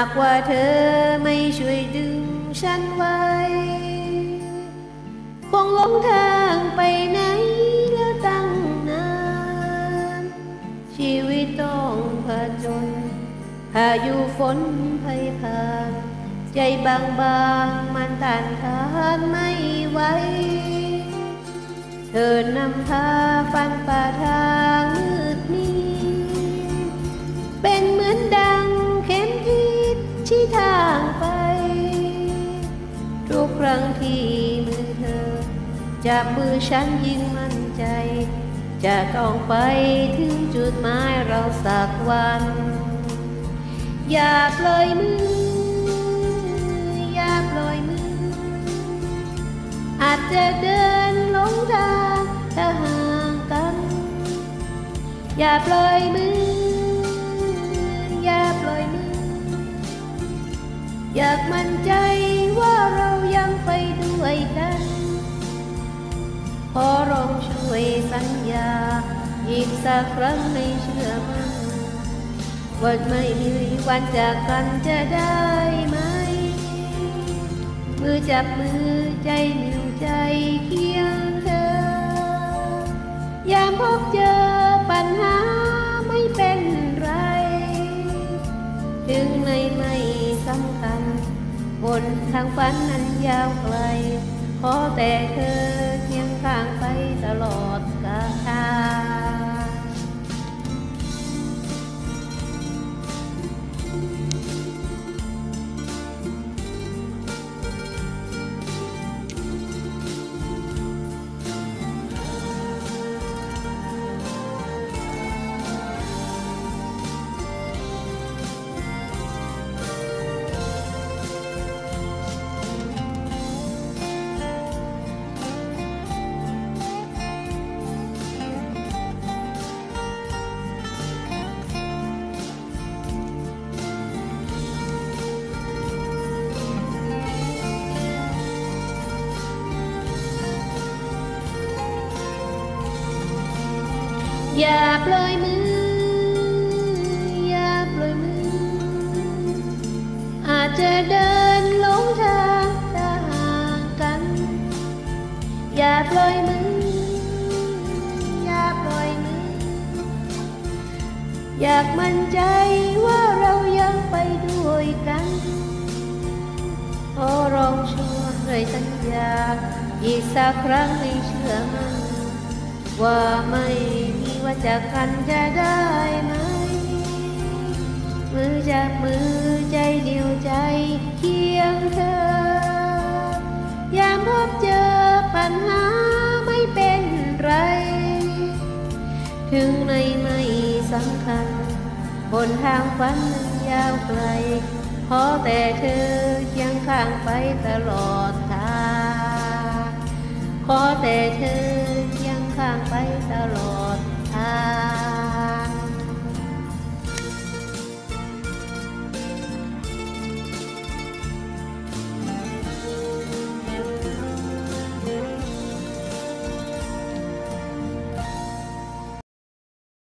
ากว่าเธอไม่ช่วยดึงฉันไว้ คงหลงทางไปไหนแล้วตั้งนาน ชีวิตต้องผจญพายุฝนพยพานใจบางบางมันต้านทานไม่ไหว เธอนำพาฟันป่าทาง ทางไป ทุกครั้งที่มือเธอ จับมือฉันยิ่งมั่นใจ จะต้องไปถึงจุดหมายเราสักวัน อย่าปล่อยมือ อย่าปล่อยมือ อาจจะเดินหลงทางถ้าห่างกัน อย่าปล่อยมือ อยากมั่นใจว่าเรายังไปด้วยกัน ขอร้องช่วยสัญญา อีกสักครั้งไม่เชื่อมันว่าไม่มีวันจากกันจะได้ไหม มือจับมือใจหนึ่งใจเคียงเธอ ยามพบเจอปัญหาไม่เป็นไร ถึงในไม่สำคัญ ทางฝันนั้นยาวไกล ขอแต่เธอเคียงข้างไปตลอดกาล อย่าปล่อยมือ อย่าปล่อยมือ อาจจะเดินหลงทางถ้าห่างกัน อย่าปล่อยมือ อย่าปล่อยมือ อยากมั่นใจว่าเรายังไปด้วยกันขอร้องช่วยสัญญา อีกสักครั้งให้เชื่อมันว่าไม่ ว่าจากกันจะได้ไหม มือจับมือใจเดียวใจเคียงเธอยามพบเจอปัญหาไม่เป็นไร ถึงในไม่สำคัญ บนทางฝันนั้นยาวไกล ขอแต่เธอเคียงข้างไปตลอดทาง ขอแต่เธอ